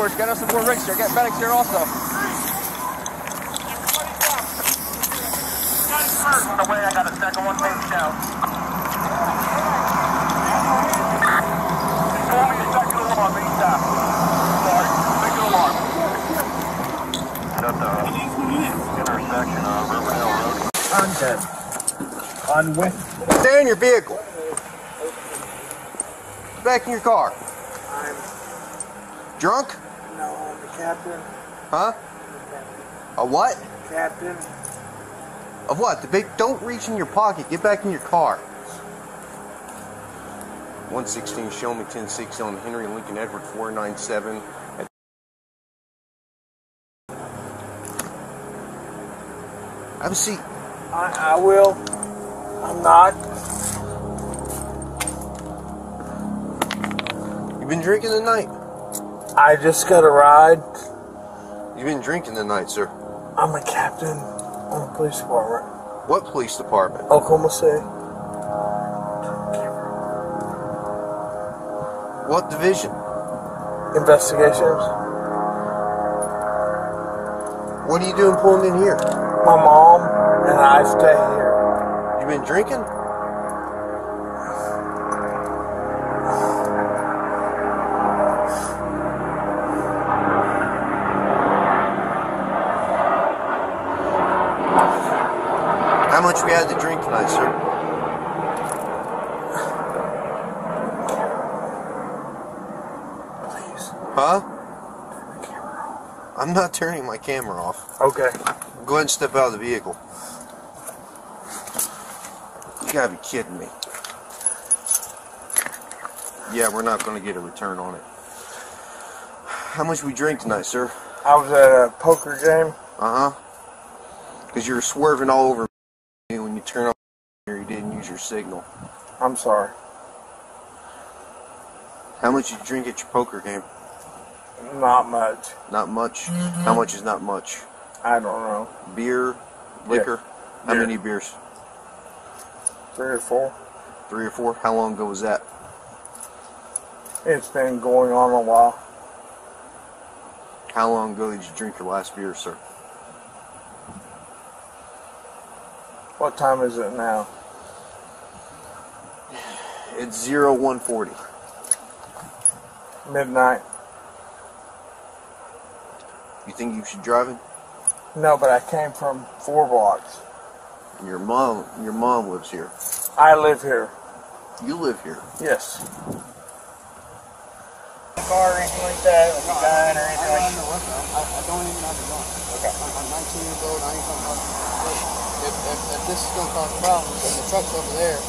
Headquarters, get us some more rigs here. Get medics here also. On the way, I got a second one down. Me alarm, alarm. Intersection of Riverdale Road. Stay in your vehicle. Back in your car. Drunk? no, I'm the captain. Huh? A what? Captain. Of what? The big. Don't reach in your pocket. Get back in your car. 116 Show me 106 on Henry Lincoln Edward 497. At Have a seat. I, I will. I'm not. You've been drinking tonight. I just got a ride. You've been drinking tonight, sir. I'm a captain on the police department. What police department? Oklahoma City. What division? Investigations. What are you doing pulling in here? My mom and I stay here. You been drinking? I'm not turning my camera off. Okay. Go ahead and step out of the vehicle. You gotta be kidding me. Yeah, we're not gonna get a return on it. How much we drink tonight, sir? I was at a poker game. Uh huh. Because you were swerving all over me when you turn off here. You didn't use your signal. I'm sorry. How much you drink at your poker game? Not much. Not much. How much is not much? I don't know. Beer, liquor. How Beer. many beers? Three or four. Three or four. How long ago was that? It's been going on a while. How long ago did you drink your last beer, sir? What time is it now? It's zero one forty. Midnight. You think you should drive it? No, but I came from four blocks. Your mom, your mom lives here. I live here. You live here. Yes. car or anything like that, like a gun or anything like? I, I don't even have a gun. Okay. I'm, I'm 19 years old. I ain't gonna if, if, if this is gonna cause problems and the truck's over there,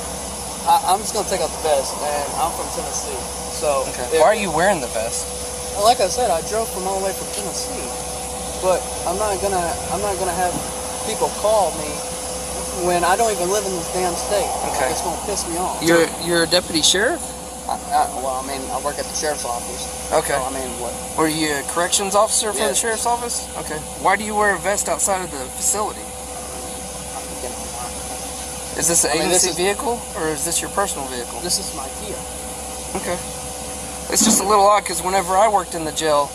I, I'm just gonna take out the vest. And I'm from Tennessee, so Okay. if- Why are you wearing the vest? Like I said, I drove from all the way from Tennessee, but I'm not gonna I'm not gonna have people call me when I don't even live in this damn state. Okay. It's gonna piss me off. You're you're a deputy sheriff. I, I, well, I mean, I work at the sheriff's office. Okay. So, I mean, what? Were you a corrections officer for the sheriff's office? Okay. Why do you wear a vest outside of the facility? Is this an I mean, this agency is- vehicle or is this your personal vehicle? This is my Kia. Okay. It's just a little odd because whenever I worked in the jail,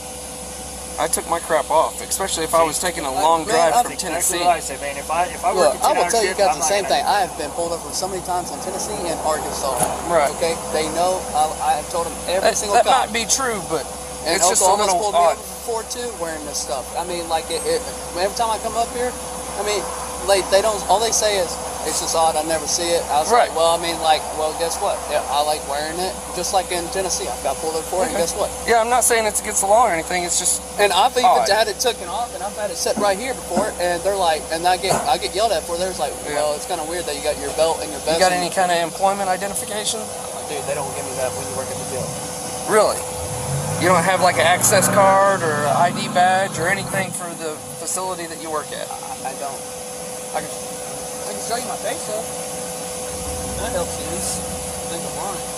I took my crap off, especially if I was taking a long man, drive I from think That's Tennessee. what I say, man. If I if I work Look, a I will tell you shift, guys I'm the not same gonna thing. I have been pulled over so many times in Tennessee and Arkansas. Right. Okay, they know. I, I have told them every That, single that cop. might be true, but and it's just a Oklahoma's little pulled me odd. over before too, wearing this stuff. I mean, like it, it, every time I come up here, I mean, like they don't. All they say is it's just odd. I never see it. I was Right. like, well, I mean, like, well, guess what? Yeah, I like wearing it, just like in Tennessee. I got pulled over for it, and Okay. guess what? Yeah, I'm not saying it's against the law or anything. It's just And I've even Odd. had it taken off, and I've had it set right here before, and they're like, and I get I get yelled at for. it. They're like, Yeah. well, it's kind of weird that you got your belt and your vest. you got any kind of employment identification? Dude, they don't give me that when you work at the jail. Really? You don't have like an access card or ID badge or anything for the facility that you work at? I, I don't. I can show you my face though. That helps you at least think of mine.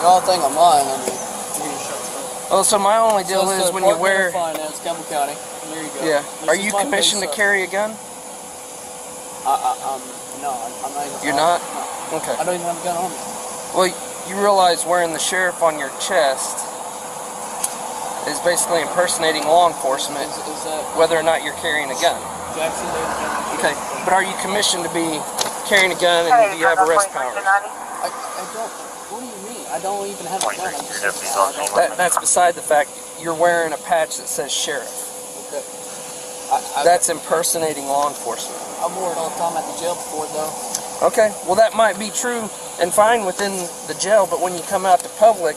whole Oh. I mean, well, so my only deal so is when you wear. Finance, Campbell County. There you go. Yeah. This Are you commissioned to carry a gun? I, I, um, no, I'm I'm not even. You're not? no. Okay. I don't even have a gun on me. Well, you realize wearing the sheriff on your chest is basically impersonating law enforcement, Is, is that whether or not you're carrying a gun. Jackson, ladies and? Okay. But are you commissioned to be carrying a gun and do you have arrest powers? I, I don't. What do you mean? I don't even have a gun. I'm just. Deputies on I don't- That, that's beside the fact you're wearing a patch that says sheriff. I, I, That's impersonating law enforcement. I've worn it all the time at the jail before, though. Okay, well that might be true and fine within the jail, but when you come out to public,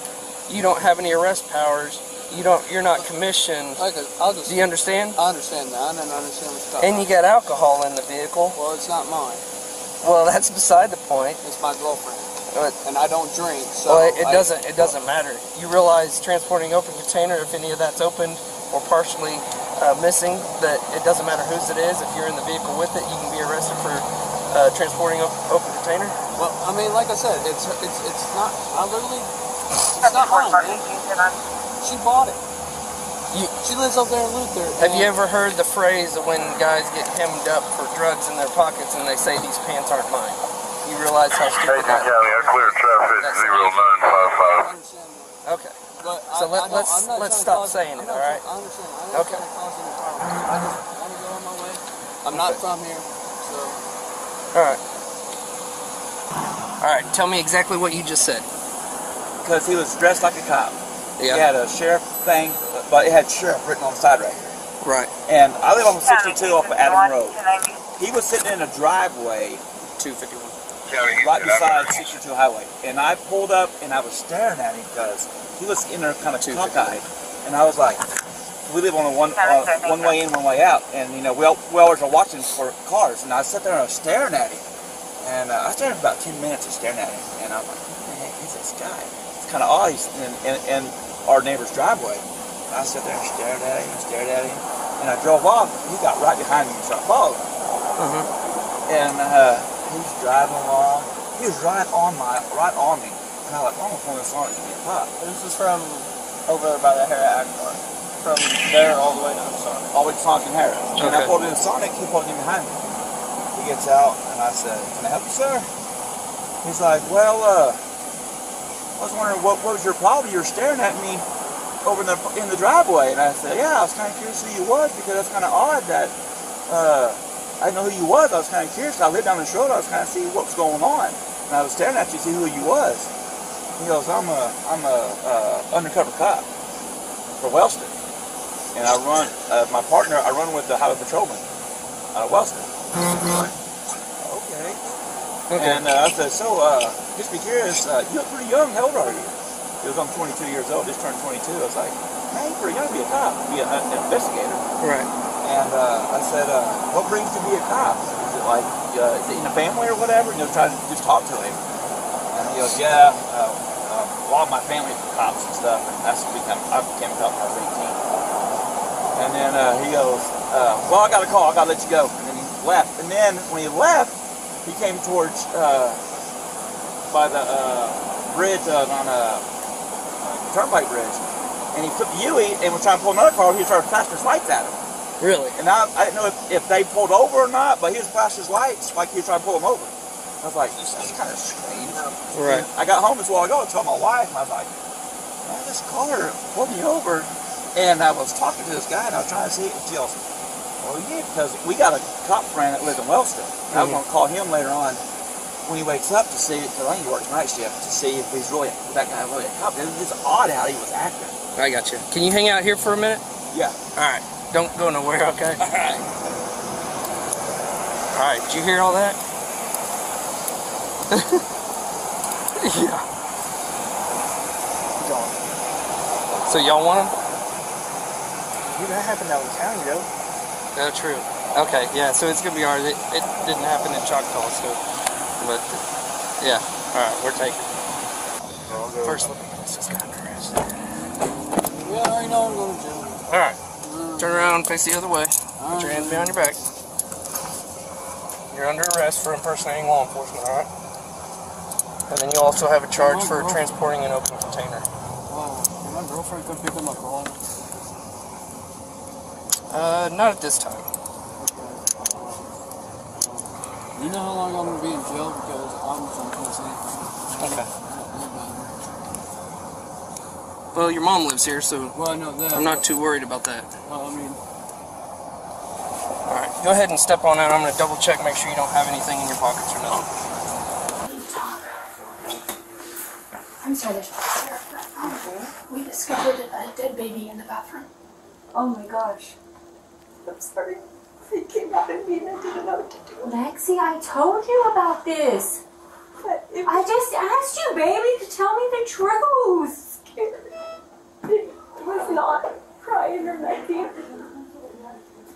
you don't have any arrest powers. You don't. You're not commissioned. I could, I'll just. Do you understand? I understand that. I don't understand what you're talking And you got alcohol in the vehicle. Well, it's not mine. Well, that's beside the point. It's my girlfriend, But, and I don't drink. So well, it, it I- doesn't. It doesn't matter. You realize transporting open container, if any of that's opened or partially uh, missing, that it doesn't matter whose it is. If you're in the vehicle with it, you can be arrested for uh, transporting op- open container. Well, I mean, like I said, it's it's it's not. I literally. It's not mine, man. She bought it. You- she lives up there in Luther. Have you ever heard the phrase of when guys get hemmed up for drugs in their pockets and they say these pants aren't mine? You realize how stupid Agent that County, I cleared traffic zero nine five I five. understand that. Okay. But So I, let, I, let's, let's stop cause, saying I'm it, all right? I understand. I'm not Okay. trying to cause any problems. I just want to go on my way. I'm not Okay. from here, so All right. All right. Tell me exactly what you just said. because he was dressed like a cop. Yeah. He Yeah. had a sheriff thing, but it had sheriff written on the side right here. Right. And I live on 62 off of Adam Road. He was sitting in a driveway Two fifty one. Right beside 62 Highway, and I pulled up and I was staring at him because he was in there kind of cockeyed, and I was like, we live on a one uh, one way in, one way out, and you know we, all, we always are watching for cars, and I sat there and I was staring at him, and uh, I stared for about 10 minutes of staring at him, and I'm like, who the heck is this guy? It's kind of odd. He's in, in, in our neighbor's driveway. And I sat there and stared at him and stared at him, and I drove off. He got right behind me and started following. Mhm. And uh, he's driving along. He was right on my, right on me. And I was like, I'm gonna pull this on and get caught. This is from over by the Hera Agmar. From there all the way down to Sonic. All the way to Sonic and Harris. And I pulled in Sonic, he pulled in behind me. He gets out and I said, Can I help you, sir? He's like, Well, uh, I was wondering what, what was your problem? You were staring at me over in the in the driveway. And I said, Yeah, I was kind of curious who you was because that's kind of odd that uh, I didn't know who you was. I was kind of curious. I lived down the road. I was kind of see what was going on. And I was staring at you to see who you was. He goes, I'm a I'm a uh, undercover cop for Wellston and I run uh, my partner. I run with the highway patrolman out of Wellston. Okay. Okay. And uh, I said, so uh, just be curious. Uh, you look pretty young. How old are you? He was, I'm 22 years old. Just turned 22. I was like, man, you're pretty young to be a cop, be an investigator. Right. And uh, I said, uh, what brings to be a cop? Is it like uh, is it in the family or whatever? You know, trying to just talk to him. And he goes, yeah. Uh, uh, a lot of my family are cops and stuff, and that's become I became a cop when I was 18. And then uh, he goes, uh, well, I got a call. I got to let you go. And then he left. And then when he left, he came towards uh, by the uh, bridge uh, on a turnpike bridge, and he the Yui and was trying to pull another car. He started flashing his lights at him. Really? And I, I didn't know if, if they pulled over or not, but he was flashing his lights like he was trying to pull them over. I was like, this is kind of strange. Right. I got home this while ago and told my wife, and I was like, man, this car pulled me over. And I was talking to this guy, and I was trying to see if she goes, oh yeah, because we got a cop friend that lives in Wellston. And I was mm-hmm. going to call him later on when he wakes up to see, because I think he works night shift, to see if he's really, if that guy really a cop. It was just odd how he was acting. I got you. Can you hang out here for a minute? Yeah. All right. Don't go nowhere. Okay. All right. All right. Did you hear all that? yeah. So y'all want him? You that happened out in town, though. Oh, no, true. Okay, yeah, so it's gonna be ours. It, it didn't happen in Choctaw, so, but, yeah, alright, we're taking. First, let me get this guy arrested. yeah, I already know I'm going to jail. Alright, turn around and face the other way. Put your hands behind your back. You're under arrest for impersonating law enforcement, alright? And then you also have a charge for transporting an open container. Wow. Can my girlfriend come pick up my car? Uh, not at this time. You know how long I'm gonna be in jail because I'm from Tennessee. Okay. Well, your mom lives here, so Well, I know that. I'm not too worried about that. Well, I mean, All right, go ahead and step on out. I'm going to double check, make sure you don't have anything in your pockets or nothing. I'm sorry, there's here. Oh, we discovered a dead baby in the bathroom. Oh my gosh. I'm sorry. He came out at me and I didn't know what to do. Lexi, I told you about this. But it I just asked you, baby, to tell me the truth. was scary. It was not crying or nothing.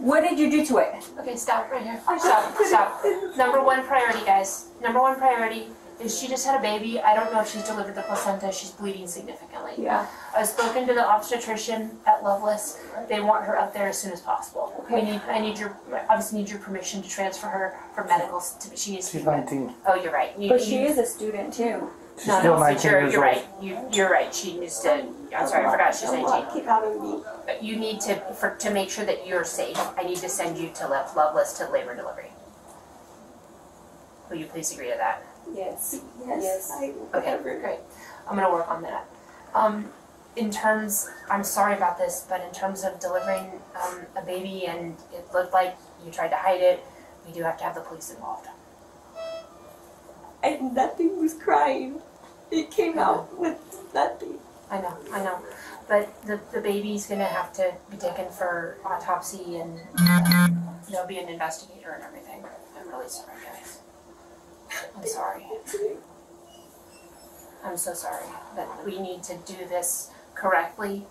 What did you do to it? Okay, stop right here. Stop, just put it stop. Number one priority, guys. Number one priority is she just had a baby. I don't know if she's delivered the placenta. She's bleeding significantly. Yeah. I've spoken to the obstetrician at Lovelace. They want her up there as soon as possible. Okay. We need, I need your, obviously need your permission to transfer her for medicals. To, she needs to She's be. 19. Oh, you're right. You, But you- she is a student too. She's no, still no, but 19 you're, years you're old. right. You, you're right. She needs to. I'm sorry, I forgot she's 19. lot came out of me. But you need to, for, to make sure that you're safe, I need to send you to Lo- Lovelace to labor and delivery. Will you please agree to that? Yes. Yes. Yes. I, Okay, whatever. great. I'm gonna work on that. Um, in terms, I'm sorry about this, but in terms of delivering um, a baby and it looked like you tried to hide it, we do have to have the police involved. And nothing was crying. It came out with nothing. I know, I know. But the, the baby's gonna have to be taken for autopsy and um, there'll be an investigator and everything. I'm really sorry, guys. I'm sorry. I'm so sorry. But we need to do this correctly.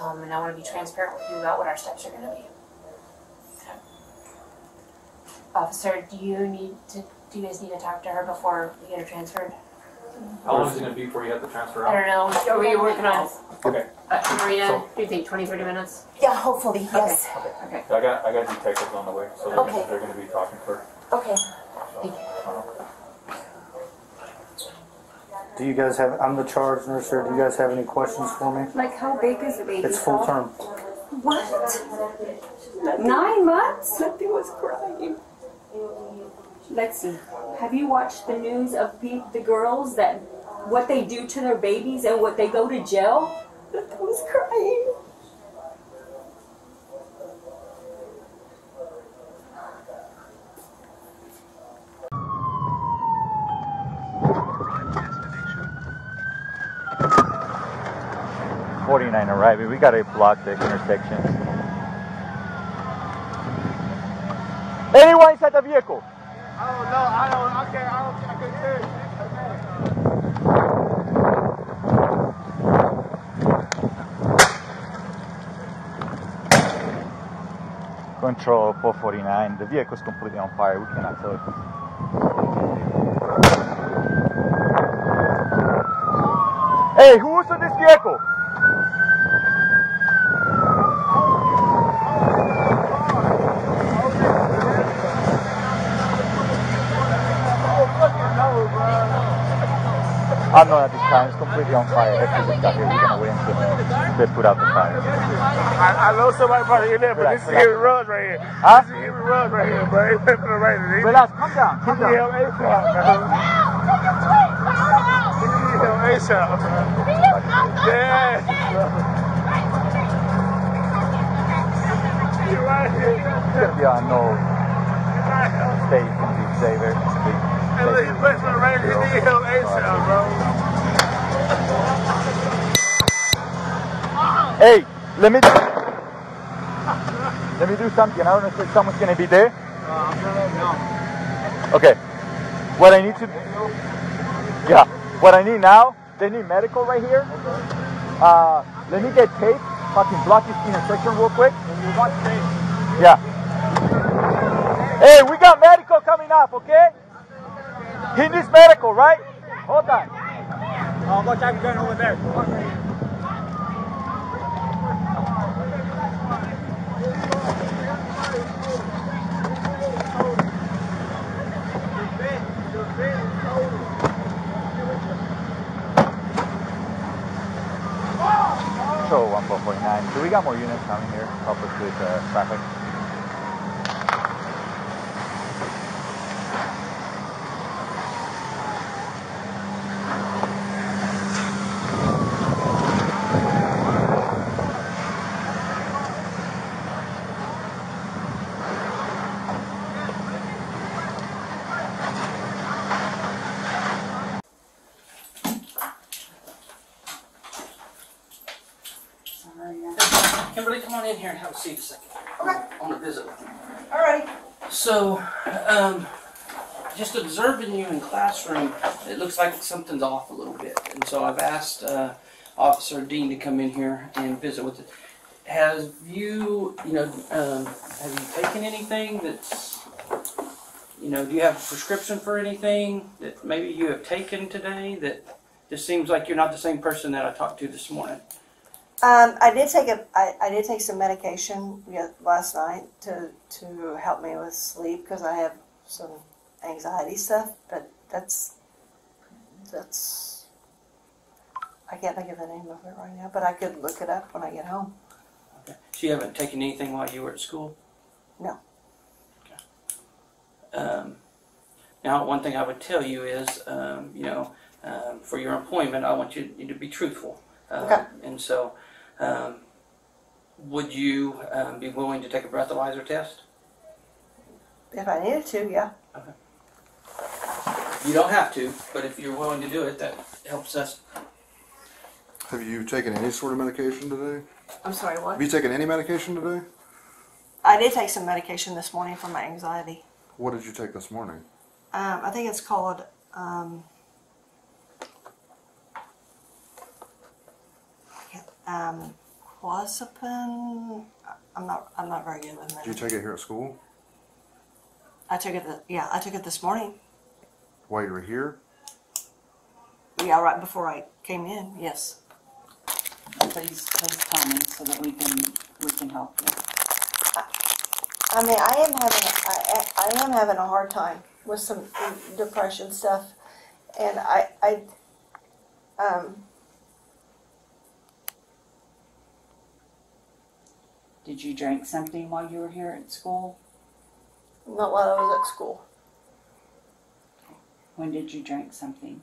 Um, and I wanna be transparent with you about what our steps are gonna be. Okay. Officer, do you need to, do you guys need to talk to her before we get her transferred? How long is it gonna be before you have to transfer I out? don't know. Are we working on, Okay, uh, Marina, So- do you think 20, 30 minutes? Yeah, hopefully, yes. Okay. I got, I got detectives on the way, so they're, Okay. they're gonna be talking for. Okay. Do you guys have, I'm the charge nurse here. Do you guys have any questions for me? Like how big is the baby? It's full term. What? Nothing, Nine months? nothing was crying. Lexi, have you watched the news of pe- the girls that what they do to their babies and what they go to jail? Nothing was crying. Forty-nine arriving. We gotta block the intersection. Anyone inside the vehicle? Control 449. The vehicle is completely on fire. We cannot tell it. Hey, who was in this vehicle? I'm not at this time. It's completely on fire. After we got here, we're gonna wait until they put out the fire. I, I know somebody probably in there, but this is Relax, Henry Ruggs right here. Huh? This is Henry Ruggs right here, bro. He went for the right. He Relax, calm down, calm need down. help ASAP, bro. He need help ASAP, bro. Yeah. You're right here. It's gonna be on no stage and be saver. Hey, let me let me do something. I don't know if someone's gonna be there. Okay. What I need to Yeah. What I need now, they need medical right here. Uh let me get tape, fucking block this intersection real quick. Yeah. Hey, we got medical coming up, okay? He needs medical, right? Hold on. Oh, I'll go check gun over there. Show 1449. So we got more units coming here? to Help us with uh, traffic. In here and a a second. Okay. I want to visit with you. All right. So, um, just observing you in classroom, it looks like something's off a little bit. And so I've asked uh, Officer Dean to come in here and visit with it. Have you, you know, um, have you taken anything that's, you know, do you have a prescription for anything that maybe you have taken today that just seems like you're not the same person that I talked to this morning? Um, I did take a, I, I did take some medication last night to to help me with sleep because I have some anxiety stuff. But that's that's I can't think of the name of it right now. But I could look it up when I get home. Okay. So you haven't taken anything while you were at school? No. Okay. Um, now, one thing I would tell you is, um, you know, um, for your employment, I want you, you to be truthful. Uh, Okay. And so, um, would you um, be willing to take a breathalyzer test? If I needed to, yeah. Okay. You don't have to, but if you're willing to do it, that helps us. Have you taken any sort of medication today? I'm sorry. What? Have you taken any medication today? I did take some medication this morning for my anxiety. What did you take this morning? Um, I think it's called um, um, clozapine. I'm not. I'm not very good with that. Did you take it here at school I took it. The, yeah, I took it this morning. while you were here? Yeah, right before I came in. Yes. Please, please tell me so that we can, we can help you. I mean, I am having. a- I, I am having a hard time with some depression stuff, and I. I. Um, Did you drink something while you were here at school? not while I was at school When did you drink something?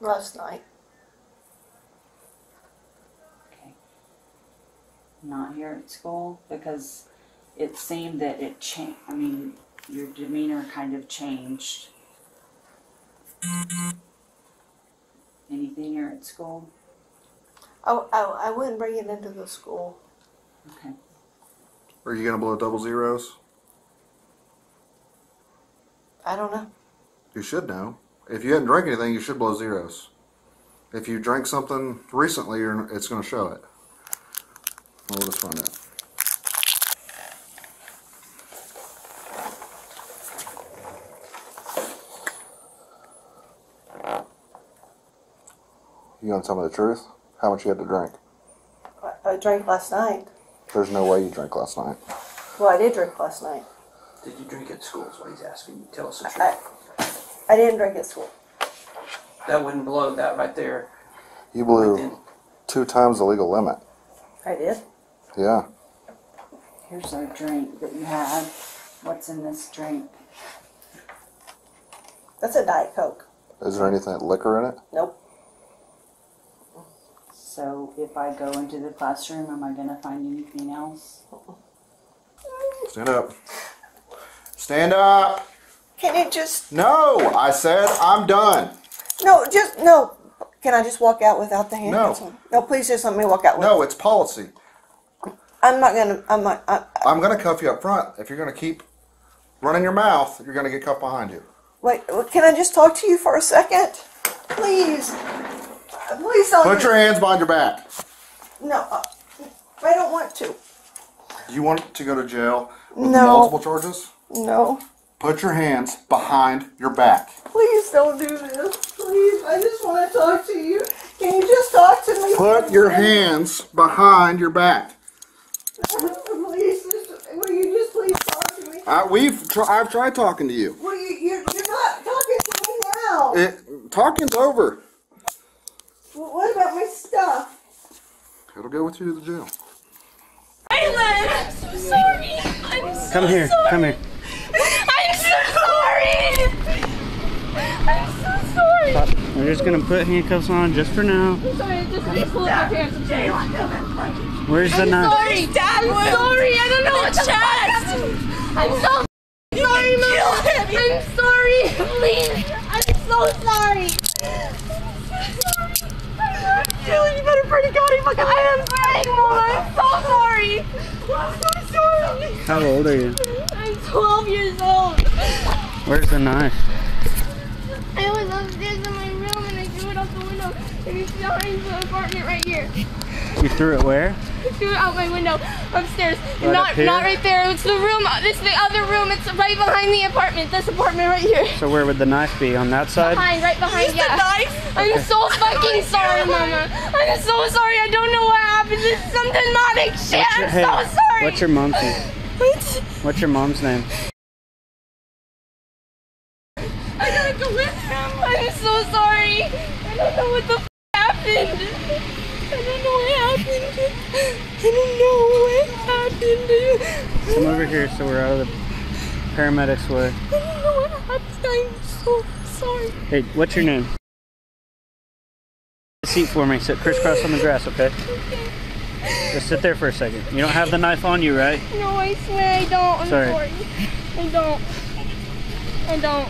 last night. Okay. Not here at school? Because it seemed that it changed, I mean, your demeanor kind of changed. Anything here at school? I, I, I wouldn't bring it into the school. Okay. Are you gonna blow double zeros? I don't know. You should know. If you hadn't drank anything, you should blow zeros. If you drank something recently, you're, it's gonna show it. Well, let's find out. You gonna tell me the truth? How much you had to drink? I drank last night. There's no way you drank last night. Well, I did drink last night. Did you drink at school? Is what he's asking you. Tell us the truth. I, I didn't drink at school. that wouldn't blow that right there. You blew two times the legal limit. I did. Yeah. Here's our drink that you have. What's in this drink? That's a Diet Coke. Is there anything liquor in it? Nope. So if I go into the classroom, am I gonna find anything else? Stand up. Stand up. Can you just No, I said I'm done. no? Just no. Can I just walk out without the handcuffs No. on? No, please just let me walk out. With, No, it's policy. I'm not gonna. I'm not. I, I'm gonna cuff you up front. If you're gonna keep running your mouth, you're gonna get cuffed behind you. wait. Can I just talk to you for a second, please? Please don't. Put your hands behind your back. No, uh, I don't want to. Do you want to go to jail with No. multiple charges? No, Put your hands behind your back. please don't do this. Please, I just want to talk to you. Can you just talk to me? Put your hands behind your back. Please, just, will you just please talk to me? I, we've tr- I've tried talking to you. Well, you, you're, you're not talking to me now. It, talking's over. Well, what about my stuff? It'll go with you to the jail. Island, I'm so sorry. I'm so sorry. Come here. sorry. Come here. I'm so sorry. I'm so sorry. Stop. We're just gonna put handcuffs on just for now. I'm sorry, I just need to pull up my pants. I'm. Where's the I'm knife? sorry, Dad. I'm sorry. I don't know what the fuck. I'm so sorry, Mom. I'm sorry. Please. I'm so sorry. Julie, you better pray to God he fucking I am sorry, Mom. I'm so sorry. I'm so sorry. How old are you? I'm 12 years old. Where's the knife? I was upstairs in my room and I threw it out the window and it's behind the apartment right here. You threw it where? I threw it out my window upstairs. Right not up here? not right there. It's the room. It's the other room. It's right behind the apartment. This apartment right here. So where would the knife be? On that side? Behind, right behind. Use yeah. the knife? I'm Okay. so fucking sorry, Mama. I'm so sorry. I don't know what happened. This is some demonic shit. Your, I'm hey, so sorry. what's your mom's name? What? What's your mom's name? I gotta go with him. I'm so sorry. I don't know what the f- happened. I don't know what happened. I don't know what happened. Come over here so we're out of the paramedics way. I don't know what happened. I'm so sorry. Hey, what's your name? Seat for me. Sit crisscross on the grass, okay? Just sit there for a second. You don't have the knife on you, right? No, I swear I don't. I'm Sorry. sorry. I don't. I don't.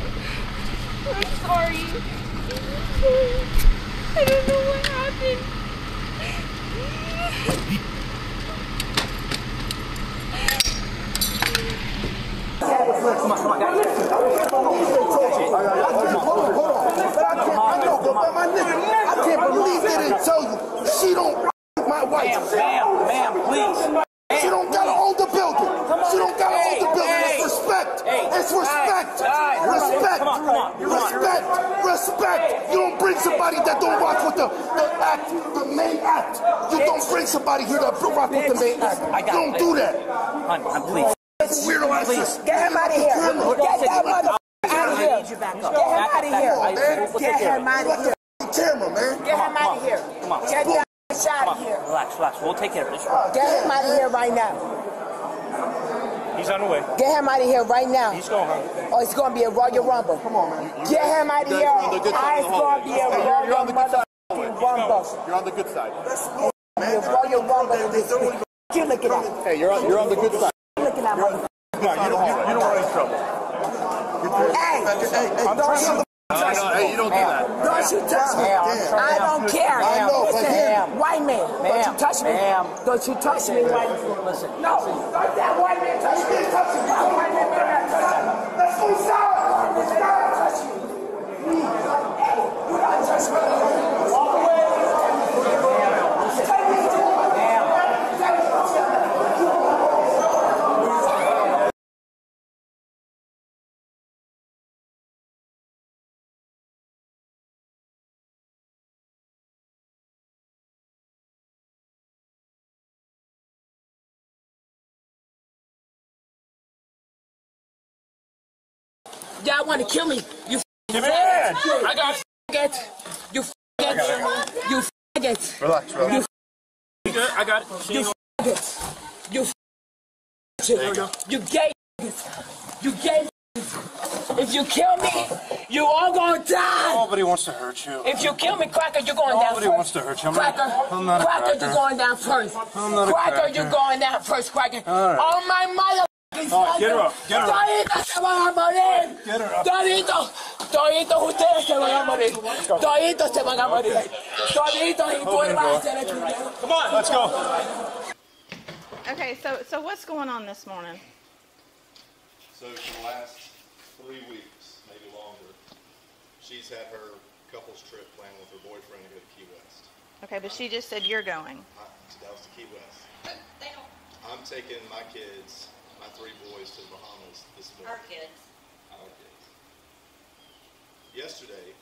I'm sorry. I don't know what happened. Respect. It's respect. Respect. Respect. Respect. You don't bring somebody that don't rock with the, the act, the main bring somebody here that rock with the main act. You don't do that. please. That's weirdo ass shit. Get him out of here. Get that mother out of here. Get him out of here. Come on, man. Get him out of here. Camera, man. Get him out of here. Come on. Get that bitch out of here. Relax, relax. We'll take care of this. Get him out of here right now. He's on the way. Get him out of here right now. He's going home. Oh, it's gonna be a Royal Rumble. Come on, man. Get him out of here. You're the good side of It's gonna be a hallway. You're- you're Royal on the good side motherfucking Rumble. You're on the good side. Hey, you're on, you're on the good side. On, you don't, you, you don't want any trouble. Hey, I'm don't you No, no, hey, you don't do that. Don't you touch me. I don't care. I know, but him. white man. Don't you touch me. Don't you touch me, white man. Listen. No, don't that white man touch me. Touch me. White man better not touch me. Let's go south. Let's not touch you. Hey, do not touch me. Want to kill me? You it in. I got it. You faggot. You faggot. Relax, relax. You good? I got it. You faggot. You faggot. You gay. You gay. If you kill me, you all gonna die. Nobody wants to hurt you. If you kill me, Cracker, you're going down first. Nobody wants to hurt you. I'm not- Cracker, I'm not a Cracker, cracker. you're going down first. I'm not a Cracker, cracker. you're going down first, Cracker. All right. Oh my mother. All right, get her up, get her up. Se van a morir. Get her up. Toditos. Toditos ustedes se van a morir. Toditos se van a morir. Toditos y tú vas a ser el primero. Come on, let's go. Okay, so so what's going on this morning? So for the last three weeks, maybe longer, she's had her couples trip planned with her boyfriend to go to Key West. Okay, but she just said you're going. I, that was to Key West. I'm taking my kids, my three boys, to the Bahamas this morning. Our kids. Our kids. Yesterday,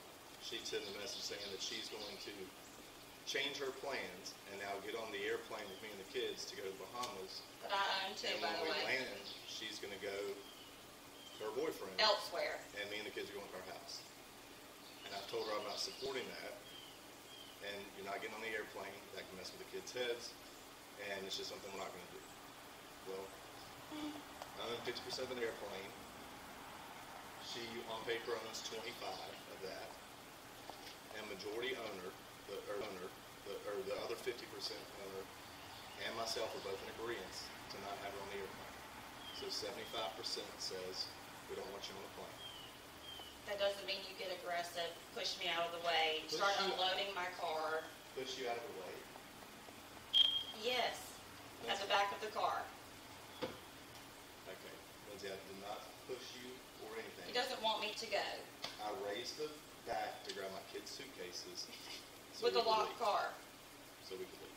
she sent a message saying that she's going to change her plans and now get on the airplane with me and the kids to go to the Bahamas. That I own too, And by when the we way. land, she's going to go to her boyfriend. Elsewhere. And me and the kids are going to our house. And I've told her I'm not supporting that. and you're not getting on the airplane, that can mess with the kids' heads, and it's just something we're not gonna do. Well, I own fifty percent of an airplane. She, on paper, owns twenty-five of that. And majority owner, the, or owner, the, or the other fifty percent owner, and myself are both in agreement to not have her on the airplane. So seventy-five percent says, we don't want you on the plane. That doesn't mean you get aggressive, push me out of the way, Push start you- unloading my car. Push you out of the way. Yes, at the back of the car. Okay, did not push you or anything. He doesn't want me to go I raised the back to grab my kids' suitcases. so with a locked leave. car. So we could leave.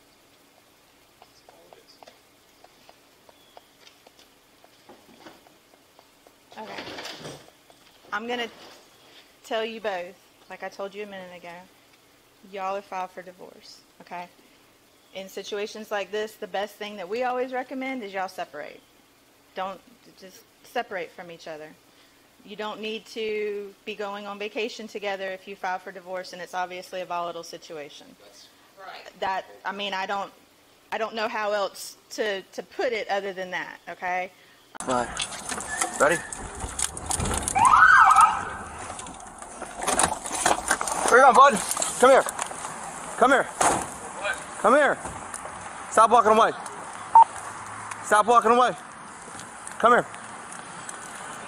That's all it is. Okay. I'm gonna tell you both, like I told you a minute ago, y'all are filed for divorce, okay? In situations like this, the best thing that we always recommend is y'all separate. Don't, just separate from each other. You don't need to be going on vacation together if you file for divorce and it's obviously a volatile situation. Right. That, I mean, I don't, I don't know how else to, to put it other than that, okay? Right. Ready? Where you going, bud? Come here. Come here. Come here. Stop walking away. Stop walking away. Come here.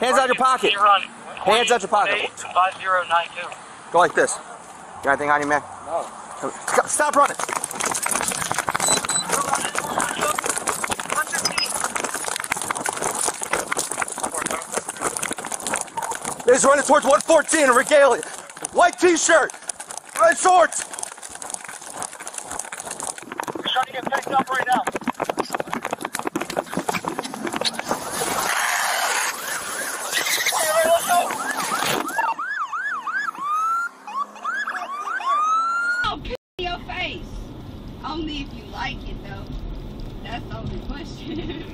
Hands out your pocket. Hands out your pocket. 5092. Go like this. You got anything on you, man? No. Stop running. He's running towards 114 in regalia. White t-shirt, red shorts. He's trying to get picked up right now. I'll piss in your face. Only if you like it, though. That's the only question.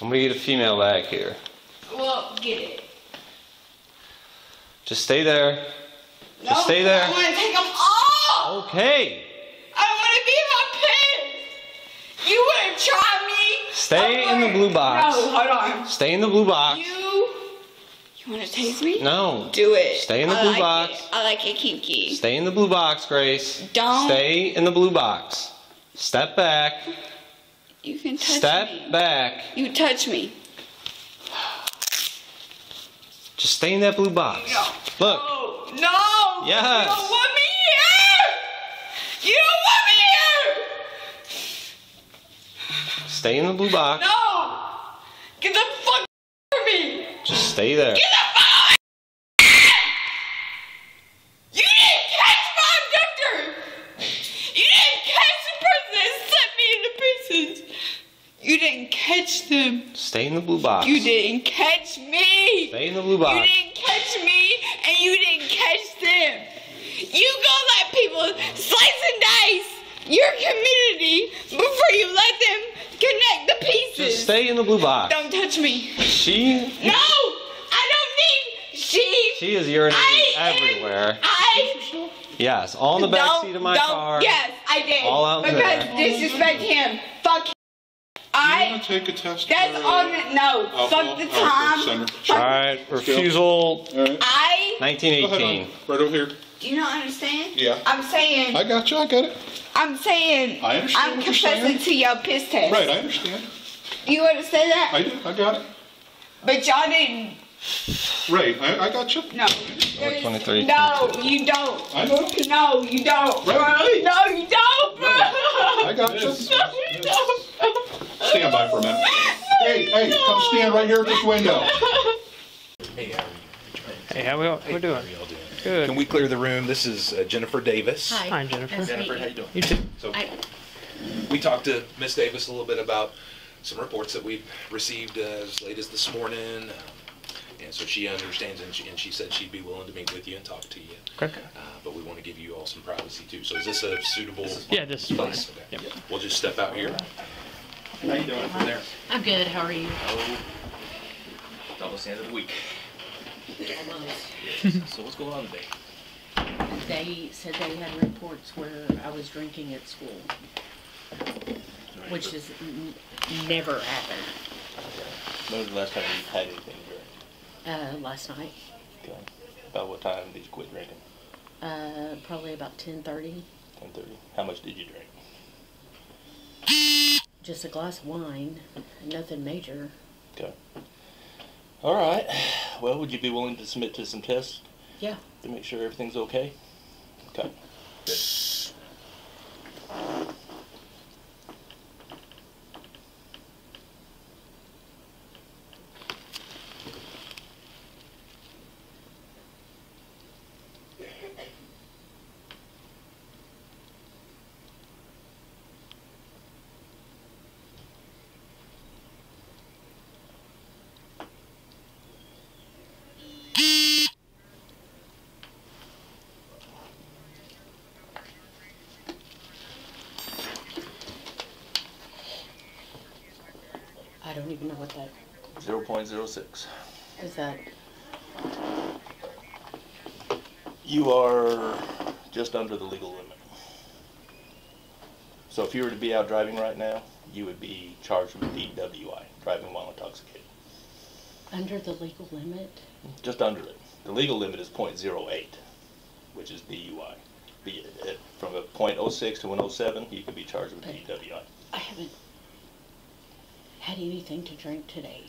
I'm gonna get a female back here. well, get it. Just stay there. No, Just stay there. I want to take them off. Okay. I want to be in my pants. You want to try me? Stay in the blue box. No, hold on. Stay in the blue box. You, you want to taste me? No. Do it. Stay in the I blue like box. It. I like it kinky. Stay in the blue box, Grace. Don't. Stay in the blue box. Step back. You can touch Step me. back. You touch me. Just stay in that blue box. Look. Oh, no. Yes. You don't want me here. You don't want me here. Stay in the blue box. No. Get the fuck from me. Just stay there. Get the fuck. You didn't catch my abductor. You didn't catch the person that sent me into prison. You didn't catch them. Stay in the blue box. You didn't catch me. Stay in the blue box. You didn't catch me, and you didn't catch them. You go let people slice and dice your community before you let them connect the pieces. Just stay in the blue box. Don't touch me. She No, I don't need she. she is urinating I am- everywhere. I Yes, all in the back seat of my car. Yes, I did. All out because there. disrespect him. Fuck. Him. I. Take a test. That's on. the- No. fuck the time. All right, refusal. I. 1918. Right over here. Do you not understand? Yeah. I'm saying. I got you. I got it. I'm saying. I understand I'm confessing saying. to your piss test. Right. I understand. You understand that? I do. I got it. But y'all didn't. Right. I, I got you. No. 23. No, you don't. I know. No, you don't, bro. No, you don't, bro. I got you. No, you don't. Stand by for a minute. Hey, hey, come stand right here at this window. Hey, how are you? Hey, how we we doing? Good. Can we clear the room? This is uh, Jennifer Davis. Hi. Hi, Jennifer. Nice Jennifer, meet how you. you doing? You too. So, we talked to Miss Davis a little bit about some reports that we've received uh, as late as this morning. Um, and so she understands, and she, and she said she'd be willing to meet with you and talk to you. Okay. Uh, but we want to give you all some privacy too. So is this a suitable Yeah, this is fine. place? Okay. We'll just step out here. How you doing from there? I'm good. How are you? Oh, it's almost the end of the week. Almost. So what's going on today? they said they had reports where I was drinking at school, which has n- never happened. When was the last time you had anything to drink? Uh, last night, Okay. About what time did you quit drinking? uh, probably about ten thirty. Ten thirty. How much did you drink? Just a glass of wine, nothing major. Okay. All right. Well, would you be willing to submit to some tests Yeah. to make sure everything's okay? Okay. I don't even know what that Zero point zero six. is. That You are just under the legal limit. So if you were to be out driving right now, you would be charged with DWI, driving while intoxicated. under the legal limit. Just under it. The legal limit is .08, which is DUI. Be it uh, from a .06 to an 07, you could be charged with DWI. I haven't had anything to drink today.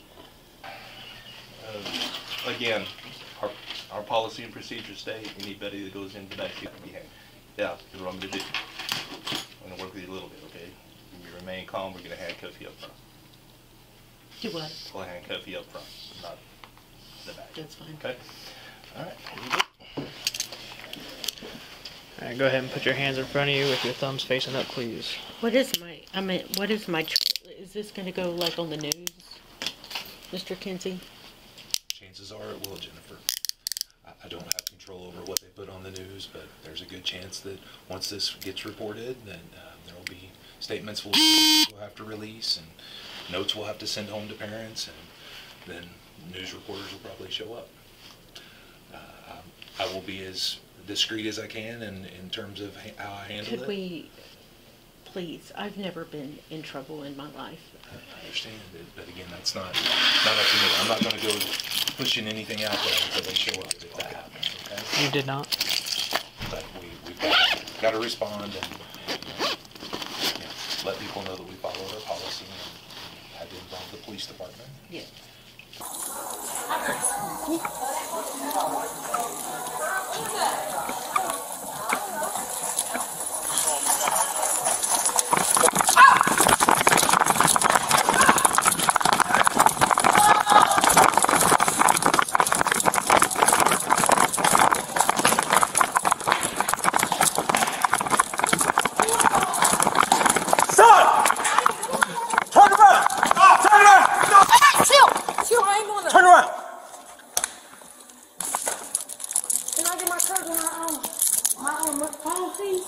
Um, Again, our, our policy and procedure state anybody that goes into that shift can be hanged. Yeah, here's what I'm gonna do. I'm gonna work with you a little bit, okay? If You remain calm, we're gonna handcuff you up front. Do what? We'll handcuff you up front, not the back. That's fine. Okay? All right, here you go. All right, go ahead and put your hands in front of you with your thumbs facing up, please. What is my? I mean, what is my? Is this going to go like on the news, Mr. Kinsey? Chances are it will, Jennifer. I, I don't have control over what they put on the news, but there's a good chance that once this gets reported, then uh, there will be statements we'll, we'll have to release and notes we'll have to send home to parents, and then news reporters will probably show up. Uh, I will be as discreet as I can in, in terms of ha- how I handle Could it. we, please? I've never been in trouble in my life. I understand it, but again, that's not, not up to me. I'm not gonna go pushing anything out there until they show up, if that happens, okay? You did not. But we, we've got, gotta respond and, you know, let people know that we follow our policy and had to involve the police department. Yeah. Son! Turn around! Turn around! Chill! Chill, I ain't doing that. Turn around! Can I get my cousin my own, my own phone, please?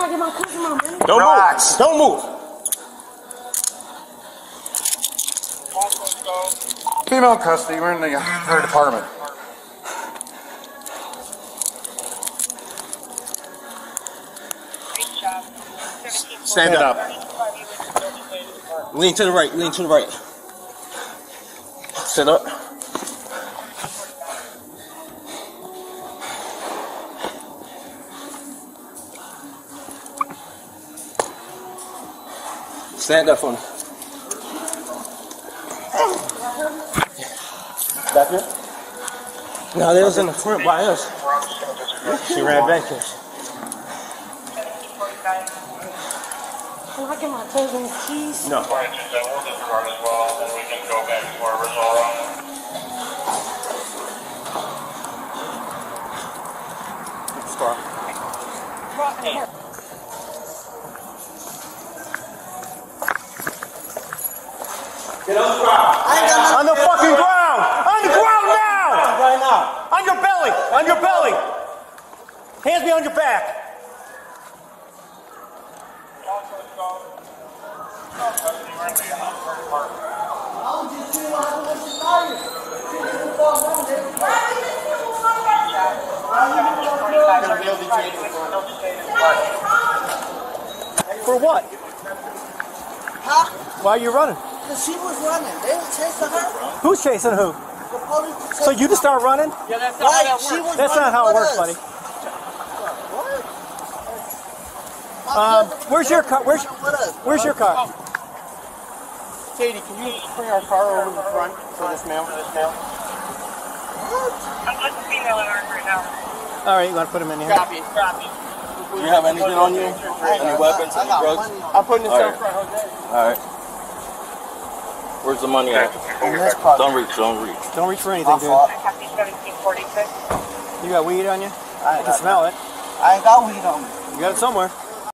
Can I get my cousin my money? Don't move! Don't move! Female custody, we're in the third department. Stand up. Lean to the right, lean to the right. Sit up. Stand up for me. Back here? No, they was in the front by us. She ran back here. Can I get my cousin's keys? No. Get on the ground. On the fucking ground. On the ground now. Right now. On your belly. On your belly. Hands me on your back. was just seeing what happened with the tire. She didn't fall down there. For what? Huh? Why are you running? Because she was running. They were chasing her. Who's chasing who? The police were So you just start running? Yeah, that's not how that She works. was That's not how it works, us. buddy. Um, where's your car? Where's Where's your car? Katie, can you bring our car over to the front for this male? For this male? I'm just emailing her right now. All right, you want to put him in here? Copy. Copy. Do you have anything on you? Any weapons, any drugs? I'm putting this All down right. front, Jose. Alright. Where's the money at? In this pocket. Don't reach, don't reach. Don't reach for anything, dude. You got weed on you? I I can smell it. I ain't got weed on me. You got it somewhere.